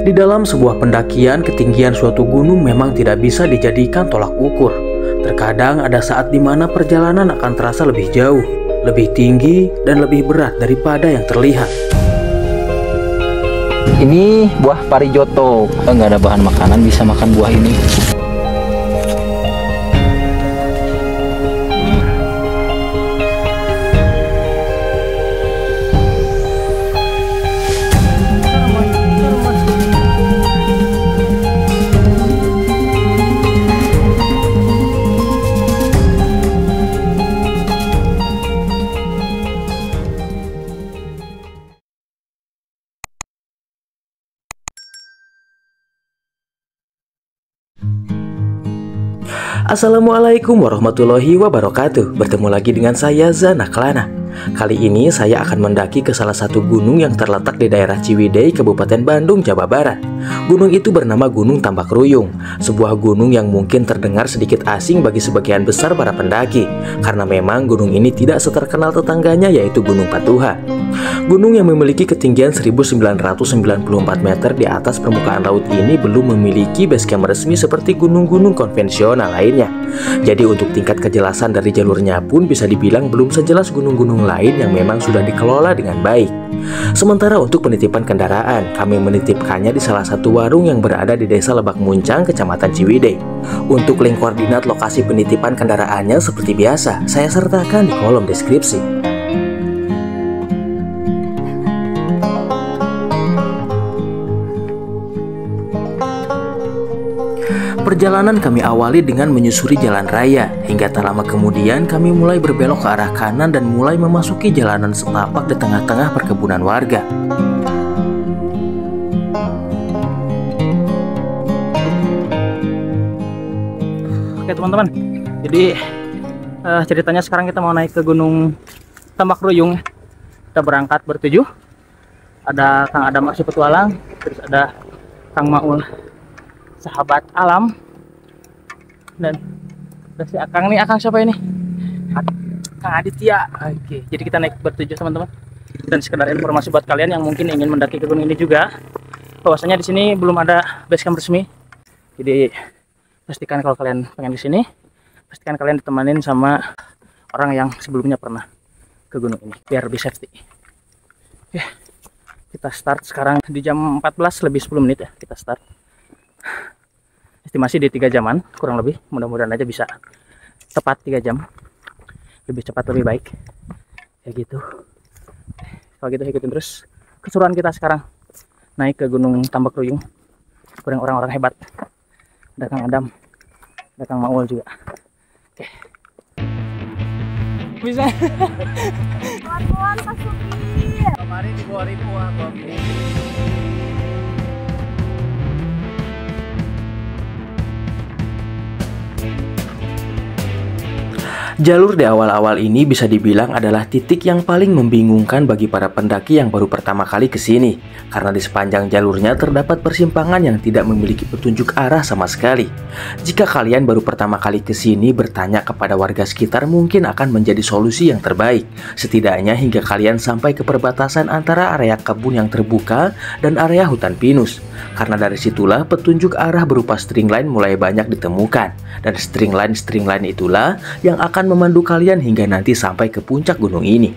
Di dalam sebuah pendakian, ketinggian suatu gunung memang tidak bisa dijadikan tolak ukur. Terkadang ada saat di mana perjalanan akan terasa lebih jauh, lebih tinggi, dan lebih berat daripada yang terlihat. Ini buah parijoto. Kita nggak ada bahan makanan, bisa makan buah ini. Assalamualaikum warahmatullahi wabarakatuh. Bertemu lagi dengan saya Zana Klana Kali ini saya akan mendaki ke salah satu gunung yang terletak di daerah Ciwidey, Kabupaten Bandung, Jawa Barat. Gunung itu bernama Gunung Tambak Ruyung, sebuah gunung yang mungkin terdengar sedikit asing bagi sebagian besar para pendaki, karena memang gunung ini tidak seterkenal tetangganya yaitu Gunung Patuha. Gunung yang memiliki ketinggian 1994 meter di atas permukaan laut ini belum memiliki basecamp resmi seperti gunung-gunung konvensional lainnya. Jadi untuk tingkat kejelasan dari jalurnya pun bisa dibilang belum sejelas gunung-gunung lain yang memang sudah dikelola dengan baik. Sementara untuk penitipan kendaraan, kami menitipkannya di salah satu warung yang berada di Desa Lebak Muncang, Kecamatan Ciwidey. Untuk link koordinat lokasi penitipan kendaraannya seperti biasa, saya sertakan di kolom deskripsi. Perjalanan kami awali dengan menyusuri jalan raya, hingga tak lama kemudian kami mulai berbelok ke arah kanan dan mulai memasuki jalanan setapak di tengah-tengah perkebunan warga. Oke teman-teman, jadi uh, ceritanya sekarang kita mau naik ke Gunung Tambak Ruyung. Kita berangkat bertujuh. Ada Kang Adam Aksi Petualang, terus ada Kang Maul sahabat alam. Dan si Akang nih Akang siapa ini? Kang Aditya. Oke jadi kita naik bertujuh teman-teman. Dan sekedar informasi buat kalian yang mungkin ingin mendaki ke gunung ini juga bahwasanya di sini belum ada base camp resmi. Jadi pastikan kalau kalian pengen di sini pastikan kalian ditemanin sama orang yang sebelumnya pernah ke gunung ini biar lebih safety. Oke kita start sekarang di jam 14 lebih 10 menit ya kita start estimasi di tiga jaman kurang lebih. Mudah-mudahan aja bisa tepat tiga jam. Lebih cepat lebih baik. Kayak gitu. Kalau gitu ikutin terus. Keseruan kita sekarang. Naik ke gunung tambak ruyung. Bareng orang-orang hebat. Ada Kang Adam. Ada Kang Maul juga. Oke. Bisa. Tuan-tuan Pak Suki. kemarin di bawah ribu Jalur di awal-awal ini bisa dibilang adalah titik yang paling membingungkan bagi para pendaki yang baru pertama kali ke sini, karena di sepanjang jalurnya terdapat persimpangan yang tidak memiliki petunjuk arah sama sekali. Jika kalian baru pertama kali ke sini bertanya kepada warga sekitar mungkin akan menjadi solusi yang terbaik, setidaknya hingga kalian sampai ke perbatasan antara area kebun yang terbuka dan area hutan pinus. Karena dari situlah petunjuk arah berupa string line mulai banyak ditemukan, dan string line-string line itulah yang akan memandu kalian hingga nanti sampai ke puncak gunung ini.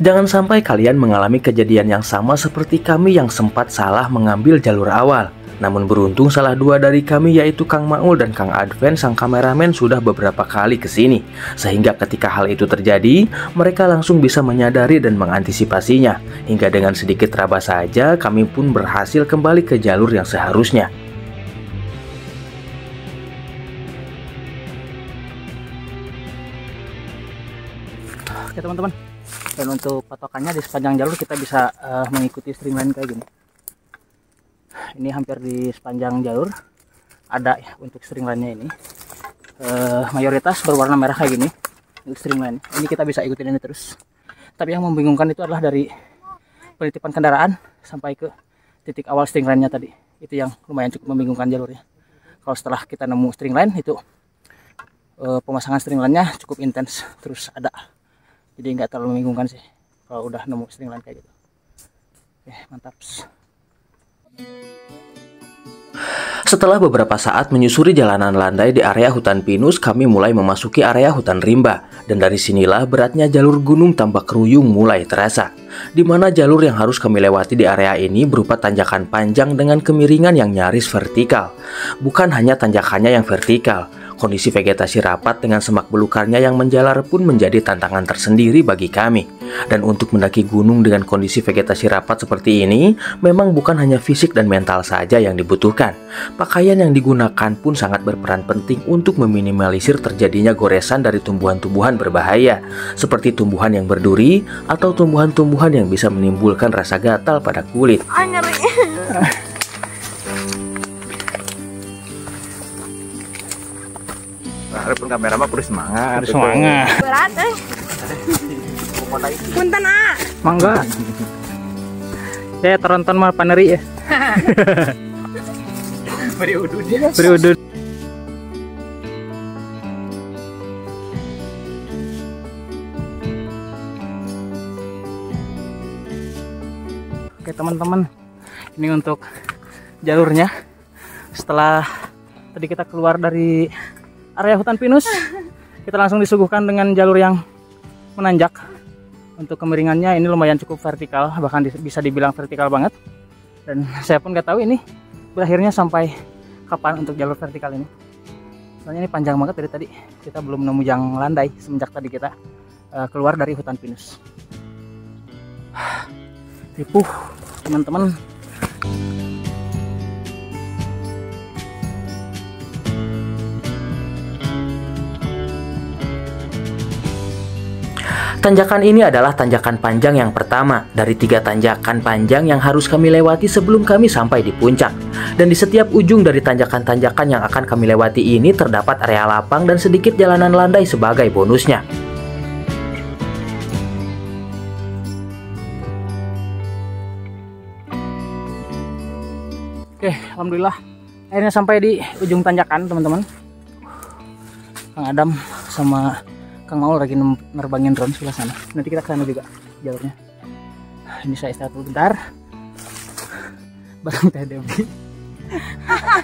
Jangan sampai kalian mengalami kejadian yang sama seperti kami yang sempat salah mengambil jalur awal. Namun beruntung salah dua dari kami yaitu Kang Maul dan Kang Adven sang kameramen sudah beberapa kali ke sini. Sehingga ketika hal itu terjadi, mereka langsung bisa menyadari dan mengantisipasinya. Hingga dengan sedikit raba saja kami pun berhasil kembali ke jalur yang seharusnya. Oke teman-teman. Dan untuk patokannya di sepanjang jalur kita bisa eh, mengikuti streamline kayak gini. Ini hampir di sepanjang jalur ada ya untuk streamline-nya ini. Eh, mayoritas berwarna merah kayak gini untuk streamline. Ini kita bisa ikutin ini terus. Tapi yang membingungkan itu adalah dari penitipan kendaraan sampai ke titik awal streamline-nya tadi. Itu yang lumayan cukup membingungkan jalurnya. Kalau setelah kita nemu string line itu eh, pemasangan string line-nya cukup intens terus ada jadi nggak terlalu membingungkan sih kalau udah nemu string kayak gitu oke mantap Setelah beberapa saat menyusuri jalanan landai di area hutan pinus, kami mulai memasuki area hutan rimba. Dan dari sinilah beratnya jalur gunung tambak ruyung mulai terasa. Di mana jalur yang harus kami lewati di area ini berupa tanjakan panjang dengan kemiringan yang nyaris vertikal. Bukan hanya tanjakannya yang vertikal, Kondisi vegetasi rapat dengan semak belukarnya yang menjalar pun menjadi tantangan tersendiri bagi kami. Dan untuk mendaki gunung dengan kondisi vegetasi rapat seperti ini, memang bukan hanya fisik dan mental saja yang dibutuhkan. Pakaian yang digunakan pun sangat berperan penting untuk meminimalisir terjadinya goresan dari tumbuhan-tumbuhan berbahaya, seperti tumbuhan yang berduri atau tumbuhan-tumbuhan yang bisa menimbulkan rasa gatal pada kulit. Ah, Harapun kamera mah perlu semangat. Harus semangat. Berat eh. Punten ah. Mangga. Saya teronton mah paneri ya. Beri udut ya. Beri udut. Oke teman-teman, ini untuk jalurnya. Setelah tadi kita keluar dari area hutan pinus, kita langsung disuguhkan dengan jalur yang menanjak. Untuk kemiringannya ini lumayan cukup vertikal, bahkan bisa dibilang vertikal banget. Dan saya pun nggak tahu ini berakhirnya sampai kapan untuk jalur vertikal ini. Soalnya ini panjang banget dari tadi. Kita belum nemu yang landai semenjak tadi kita eh, keluar dari hutan pinus. Ripuh, teman-teman. Tanjakan ini adalah tanjakan panjang yang pertama dari tiga tanjakan panjang yang harus kami lewati sebelum kami sampai di puncak. Dan di setiap ujung dari tanjakan-tanjakan yang akan kami lewati ini terdapat area lapang dan sedikit jalanan landai sebagai bonusnya. Oke, alhamdulillah akhirnya sampai di ujung tanjakan, teman-teman. Kang Adam sama Kang Maul lagi nerbangin drone sebelah sana. Nanti kita ke sana juga jalurnya. Ini saya istirahat dulu bentar. Bareng Teh Dewi.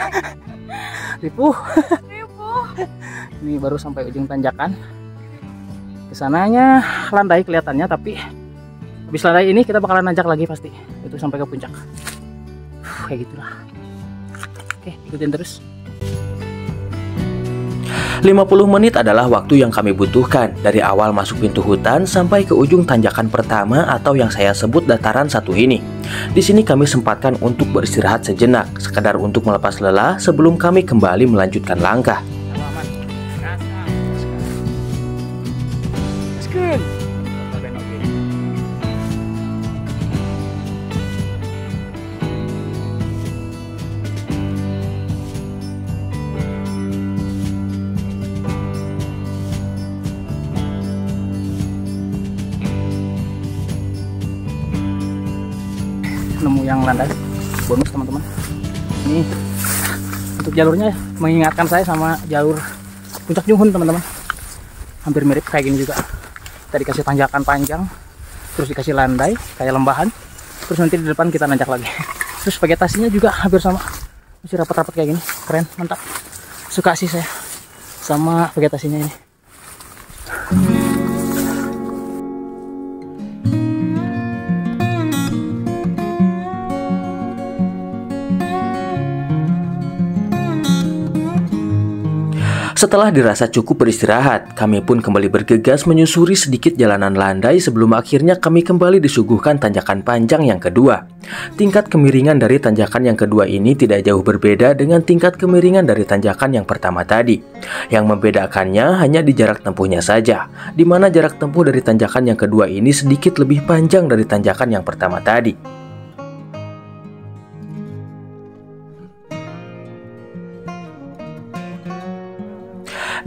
Ripuh. Ripuh. Ini baru sampai ujung tanjakan. Ke sananya landai kelihatannya, tapi habis landai ini kita bakalan nanjak lagi pasti. Itu sampai ke puncak. Kayak gitulah. Oke, ikutin terus. 50 menit adalah waktu yang kami butuhkan dari awal masuk pintu hutan sampai ke ujung tanjakan pertama atau yang saya sebut dataran satu ini. Di sini kami sempatkan untuk beristirahat sejenak, sekadar untuk melepas lelah sebelum kami kembali melanjutkan langkah. Jalurnya mengingatkan saya sama jalur puncak Junghun teman-teman. Hampir mirip kayak gini juga. Kita dikasih tanjakan panjang terus dikasih landai kayak lembahan. Terus nanti di depan kita nanjak lagi. Terus vegetasinya juga hampir sama. Masih rapat-rapat kayak gini. Keren mantap. Suka sih saya sama vegetasinya ini Setelah dirasa cukup beristirahat, kami pun kembali bergegas menyusuri sedikit jalanan landai sebelum akhirnya kami kembali disuguhkan tanjakan panjang yang kedua. Tingkat kemiringan dari tanjakan yang kedua ini tidak jauh berbeda dengan tingkat kemiringan dari tanjakan yang pertama tadi. Yang membedakannya hanya di jarak tempuhnya saja, di mana jarak tempuh dari tanjakan yang kedua ini sedikit lebih panjang dari tanjakan yang pertama tadi.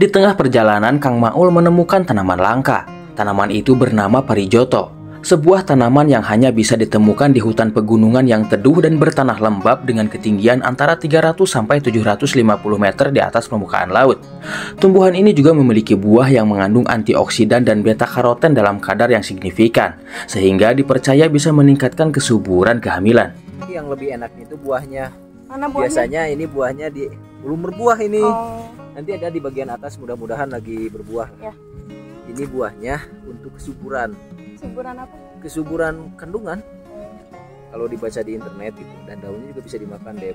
Di tengah perjalanan, Kang Maul menemukan tanaman langka. Tanaman itu bernama parijoto, sebuah tanaman yang hanya bisa ditemukan di hutan pegunungan yang teduh dan bertanah lembab dengan ketinggian antara 300 sampai 750 meter di atas permukaan laut. Tumbuhan ini juga memiliki buah yang mengandung antioksidan dan beta karoten dalam kadar yang signifikan, sehingga dipercaya bisa meningkatkan kesuburan kehamilan. Yang lebih enaknya itu buahnya. Mana buahnya? Biasanya ini buahnya di belum berbuah ini. Oh, Nanti ada di bagian atas mudah-mudahan lagi berbuah. Ya. Ini buahnya untuk kesuburan, suburan apa? kesuburan kandungan. Kalau dibaca di internet itu dan daunnya juga bisa dimakan deh.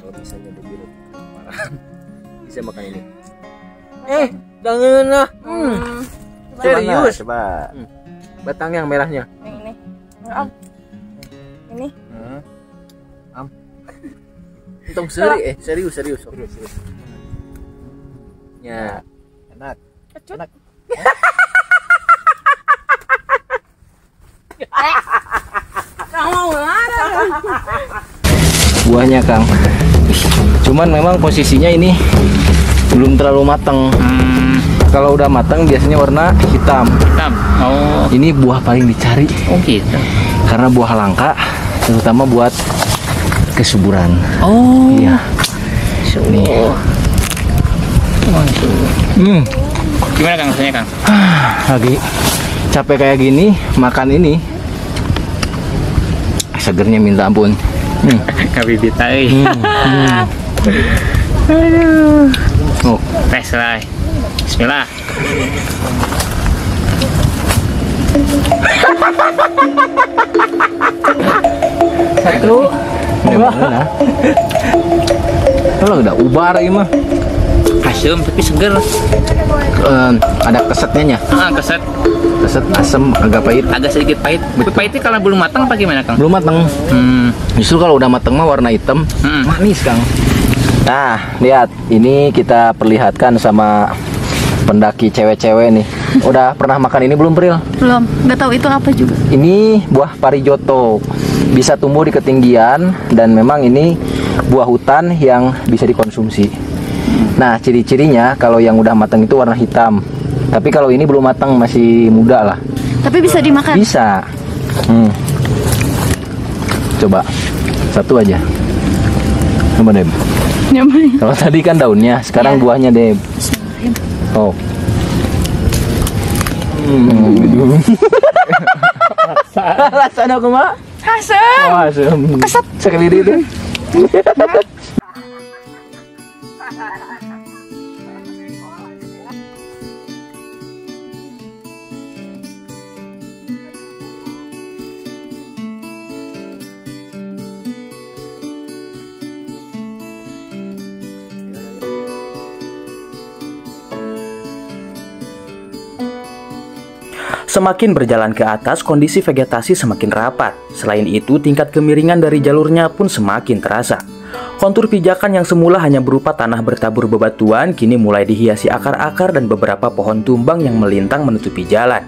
Kalau misalnya lebih lebih kelaparan, bisa makan ini. Eh, jangan lah. Hmm. Hmm. Serius? Coba. Batang yang merahnya. Yang ini. Yang Om. Ini. Untung seri eh serius serius. Serius, serius. Ya, enak. Kecut. Enak. Ada. Buahnya, Kang. Cuman memang posisinya ini belum terlalu matang. Hmm, Kalau udah matang biasanya warna hitam. hitam. Oh, Ini buah paling dicari oh gitu. karena buah langka, terutama buat kesuburan. Oh, Iya. Nih. Hmm, Gimana Kang rasanya Kang? lagi capek kayak gini, makan ini segernya minta ampun. Hmm. Kabibita euy. Hmm. hmm. Oh, Tes lah. Bismillah. satu, dua. Kalau udah ubar ini mah. Asam tapi seger. Eh, ada kesetnya nya. Ah, keset Keset asam agak pahit. agak sedikit pahit. Tapi pahitnya kalau belum matang apa gimana Kang? Belum matang. Hmm. Justru kalau udah matang mah warna hitam, Hmm. manis Kang. Nah, lihat, ini kita perlihatkan sama pendaki cewek-cewek nih. Udah pernah makan ini belum, Pril? Belum. Nggak tahu itu apa juga. Ini buah parijoto. Bisa tumbuh di ketinggian dan memang ini buah hutan yang bisa dikonsumsi. Nah, ciri-cirinya kalau yang udah matang itu warna hitam. Tapi kalau ini belum matang masih muda lah. Tapi bisa dimakan. Bisa. Hmm. Coba satu aja. Coba Deb. Nyobain. Kalau tadi kan daunnya, sekarang Iya. buahnya Deb. Oh. Hmm. Rasanya aku mah. Asam. Wah, asem. Sekali itu. Semakin berjalan ke atas, kondisi vegetasi semakin rapat. Selain itu, tingkat kemiringan dari jalurnya pun semakin terasa. Kontur pijakan yang semula hanya berupa tanah bertabur bebatuan, kini mulai dihiasi akar-akar dan beberapa pohon tumbang yang melintang menutupi jalan.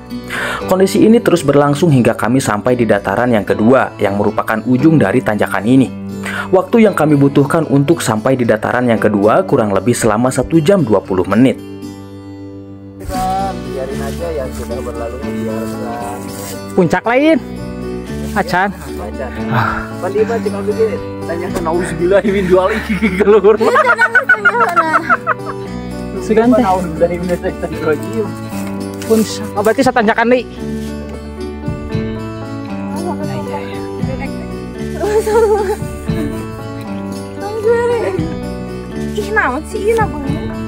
Kondisi ini terus berlangsung hingga kami sampai di dataran yang kedua, yang merupakan ujung dari tanjakan ini. Waktu yang kami butuhkan untuk sampai di dataran yang kedua kurang lebih selama 1 jam 20 menit. Kita berlalu. Puncak lain. Acan. Baca. Pandi baca kalau begini. Tanya ke keluar. Segante. Nauzubillah min syaitanir Pun oh, berarti saya tanjakan nih. Ih, naon sih ini banget.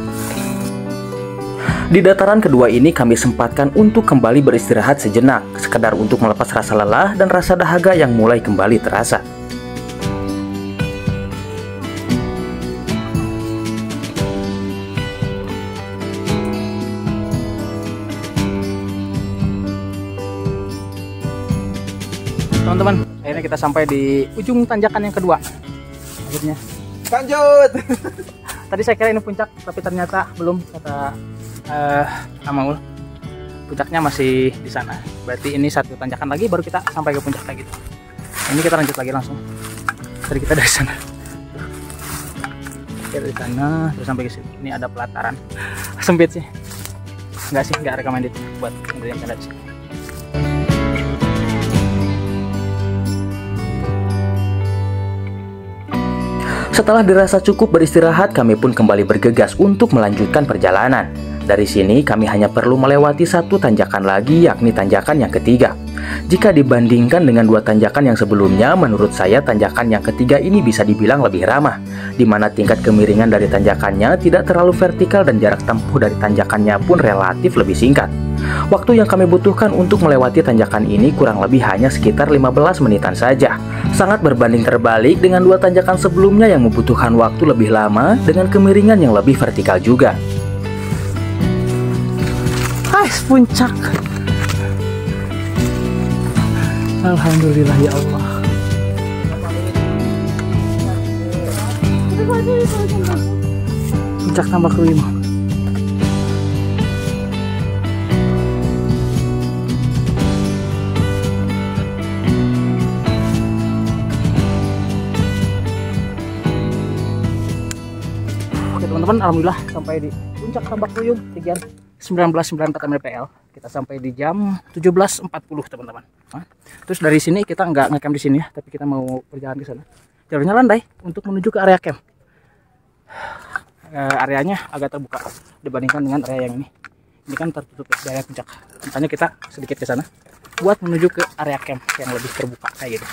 Di dataran kedua ini kami sempatkan untuk kembali beristirahat sejenak, sekedar untuk melepas rasa lelah dan rasa dahaga yang mulai kembali terasa. Teman-teman, akhirnya kita sampai di ujung tanjakan yang kedua. Akhirnya. Lanjut. Tadi saya kira ini puncak, tapi ternyata belum kata eh Amaul. Puncaknya masih di sana. Berarti ini satu tanjakan lagi baru kita sampai ke puncak lagi. Ini kita lanjut lagi langsung. Tadi kita dari sana. Kita dari sana terus sampai ke sini. Ini ada pelataran. Sempit sih. Enggak sih, enggak recommended buat yang ada. Setelah dirasa cukup beristirahat, kami pun kembali bergegas untuk melanjutkan perjalanan. Dari sini kami hanya perlu melewati satu tanjakan lagi yakni tanjakan yang ketiga. Jika dibandingkan dengan dua tanjakan yang sebelumnya, menurut saya tanjakan yang ketiga ini bisa dibilang lebih ramah, di mana tingkat kemiringan dari tanjakannya tidak terlalu vertikal dan jarak tempuh dari tanjakannya pun relatif lebih singkat. Waktu yang kami butuhkan untuk melewati tanjakan ini kurang lebih hanya sekitar 15 menitan saja. Sangat berbanding terbalik dengan dua tanjakan sebelumnya yang membutuhkan waktu lebih lama dengan kemiringan yang lebih vertikal juga. Guys, puncak. Alhamdulillah ya Allah. Puncak ruyung. Oke teman-teman, alhamdulillah sampai di puncak tambak ruyung ketinggian 1994 mdpl. Kita sampai di jam 17.40 teman-teman. Terus dari sini kita nggak ngecamp di sini ya, tapi kita mau berjalan ke sana. Jalurnya landai untuk menuju ke area camp. Eh, areanya agak terbuka dibandingkan dengan area yang ini. Ini kan tertutup ya, di area puncak. Makanya kita sedikit ke sana buat menuju ke area camp yang lebih terbuka kayak gitu.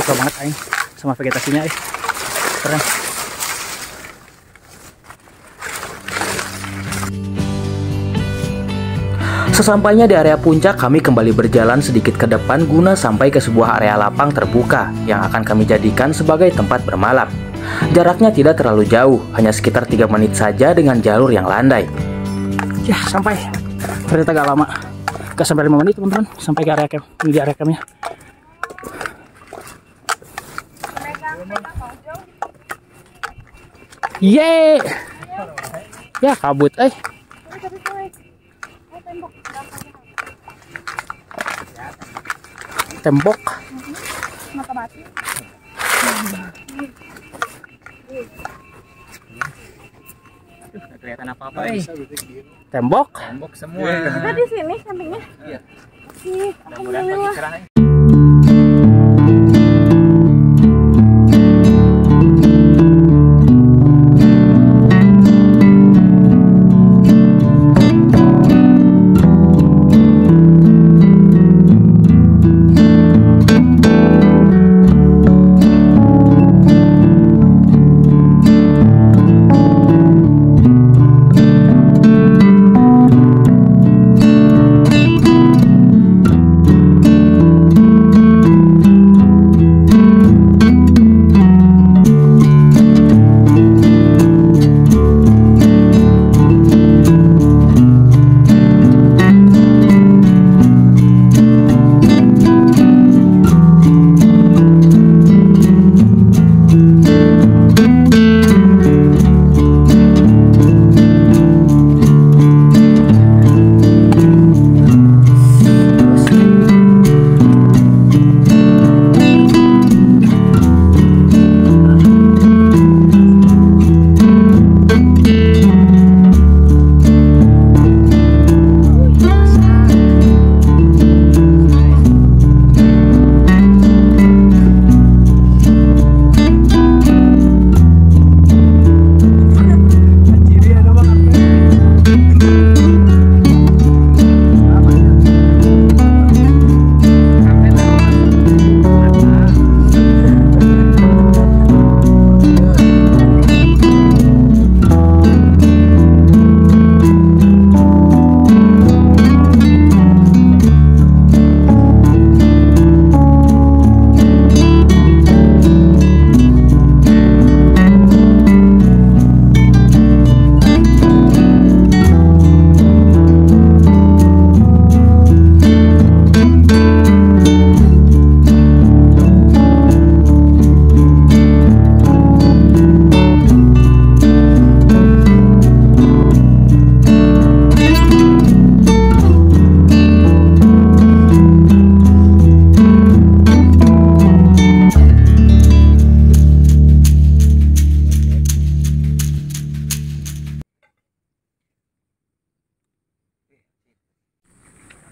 Suka banget aing sama vegetasinya eh. Keren. Sesampainya di area puncak, kami kembali berjalan sedikit ke depan guna sampai ke sebuah area lapang terbuka yang akan kami jadikan sebagai tempat bermalam. Jaraknya tidak terlalu jauh, hanya sekitar 3 menit saja dengan jalur yang landai. Ya, sampai. Ternyata agak lama. Gak sampai 5 menit, teman-teman. Sampai ke area camp. Ini di area campnya. Yeay! Ya, kabut, eh. Tembok. kelihatan apa-apa eh. Tembok. Tembok semua. Kita di sini campingnya. Iya. Ih, alhamdulillah.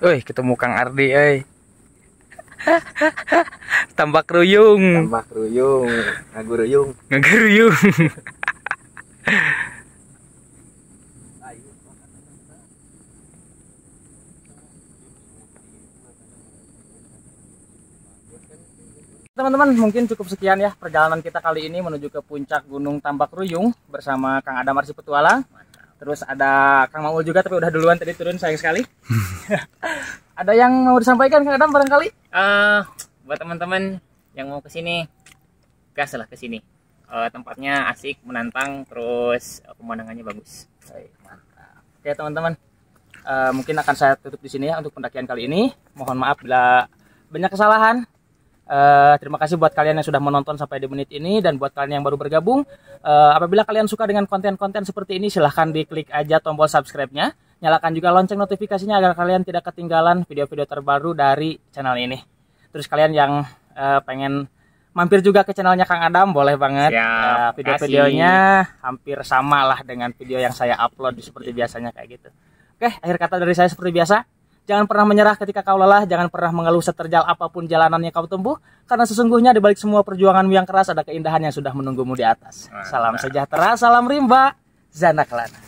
Woi, ketemu Kang Ardi, eh. Tambah keruyung. Tambah keruyung, ngaguruyung. Ngaguruyung. Teman-teman, mungkin cukup sekian ya perjalanan kita kali ini menuju ke puncak Gunung Tambak Ruyung bersama Kang Adam Arsi Petualang. Terus ada Kang Maul juga tapi udah duluan tadi turun sayang sekali. ada yang mau disampaikan Kang Adam barangkali? Eh, buat teman-teman yang mau ke sini, gas lah ke sini. Eh, tempatnya asik, menantang, terus eh, pemandangannya bagus. Baik, mantap. Oke teman-teman, Eh, mungkin akan saya tutup di sini ya untuk pendakian kali ini. Mohon maaf bila banyak kesalahan. Eh, terima kasih buat kalian yang sudah menonton sampai di menit ini dan buat kalian yang baru bergabung. eh, apabila kalian suka dengan konten-konten seperti ini, silahkan diklik aja tombol subscribe-nya. Nyalakan juga lonceng notifikasinya agar kalian tidak ketinggalan video-video terbaru dari channel ini. Terus kalian yang eh, pengen mampir juga ke channelnya Kang Adam, boleh banget. Siap, Eh, video-videonya hampir sama lah dengan video yang saya upload seperti biasanya kayak gitu. Oke, akhir kata dari saya seperti biasa. Jangan pernah menyerah ketika kau lelah, jangan pernah mengeluh seterjal apa pun jalanan yang kau tempuh, karena sesungguhnya di balik semua perjuanganmu yang keras ada keindahan yang sudah menunggumu di atas. Salam sejahtera, salam rimba, Zanaklana.